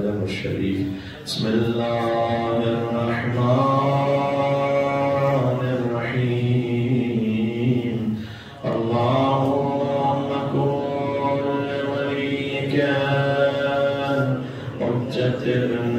البدن الشريف. بسم الله الرحمن الرحيم. اللهم كن وليك حجة ابن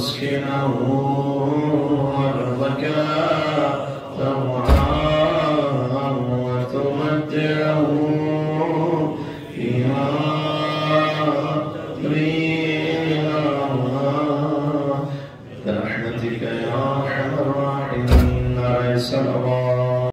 تسكنه أرضك طوعا وتمتعه برحمتك يا أرحم الراحمين عليه الصلوات